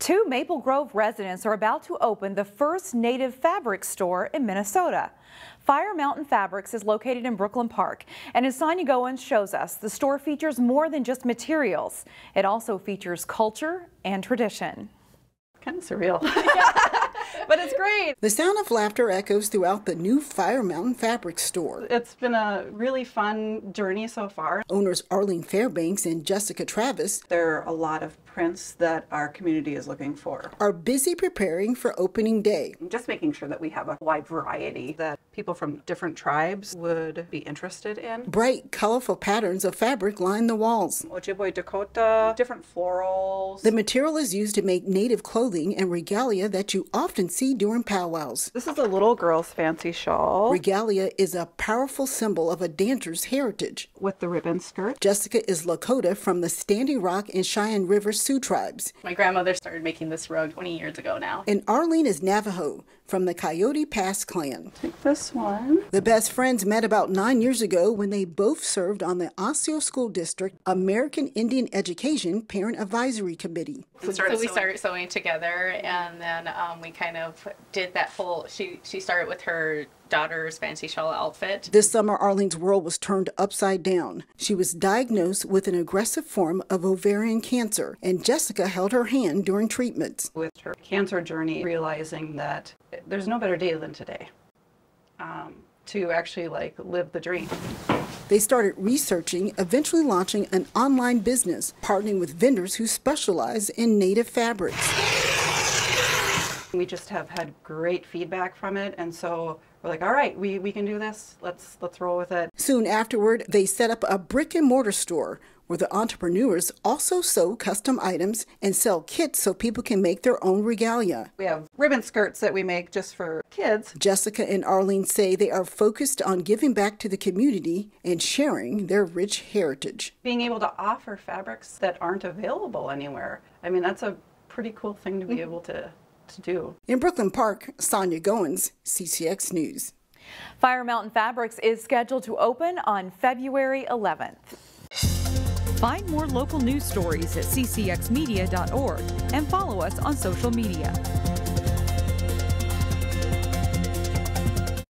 Two Maple Grove residents are about to open the first native fabric store in Minnesota. Fire Mountain Fabrics is located in Brooklyn Park, and as Sonia Goins shows us, the store features more than just materials. It also features culture and tradition. Kind of surreal. but it's great. The sound of laughter echoes throughout the new Fire Mountain Fabric store. It's been a really fun journey so far. Owners Arlene Fairbanks and Jessica Travis. There are a lot of prints that our community is looking for. Are busy preparing for opening day. Just making sure that we have a wide variety that people from different tribes would be interested in. Bright, colorful patterns of fabric line the walls. Ojibwe Dakota, different florals. The material is used to make native clothing and regalia that you often see during powwows. This is a little girl's fancy shawl. Regalia is a powerful symbol of a dancer's heritage. With the ribbon skirt. Jessica is Lakota from the Standing Rock and Cheyenne River Sioux tribes. My grandmother started making this rug 20 years ago now. And Arlene is Navajo from the Coyote Pass clan. Take this one. The best friends met about nine years ago when they both served on the Osseo School District American Indian Education Parent Advisory Committee. So, so we started sewing together, and then um, we kind of did that whole. She she started with her daughter's fancy shawl outfit. This summer, Arlene's world was turned upside down. She was diagnosed with an aggressive form of ovarian cancer, and Jessica held her hand during treatments. With her cancer journey, realizing that there's no better day than today um, to actually like live the dream. They started researching, eventually launching an online business, partnering with vendors who specialize in native fabrics. We just have had great feedback from it, and so we're like, all right, we, we can do this. Let's let's roll with it. Soon afterward, they set up a brick and mortar store where the entrepreneurs also sew custom items and sell kits so people can make their own regalia. We have ribbon skirts that we make just for kids. Jessica and Arlene say they are focused on giving back to the community and sharing their rich heritage. Being able to offer fabrics that aren't available anywhere. I mean, that's a pretty cool thing to be mm. able to, to do. In Brooklyn Park, Sonia Goins, CCX News. Fire Mountain Fabrics is scheduled to open on February 11th. Find more local news stories at ccxmedia.org and follow us on social media.